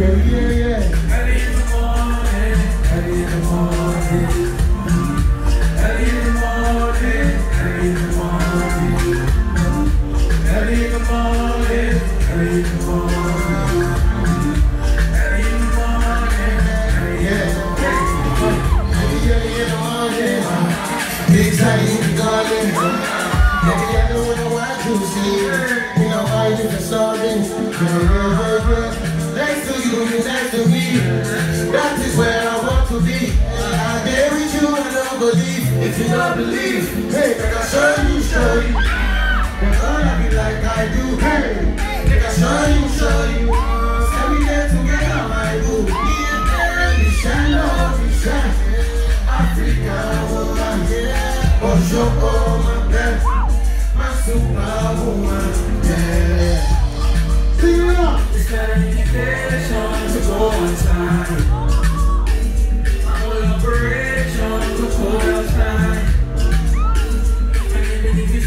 yeah, yeah. That is where I want to be. I there with you and I don't believe. If you don't believe, hey, I can show you, show you. But gonna be like I do. Hey, I can show you, show you. Say we get together, my boo. Me and girl, we shine, love, we shine. Africa woman, oh, show all oh, my best. My superwoman,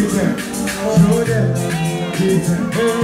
Give them, show them, give them,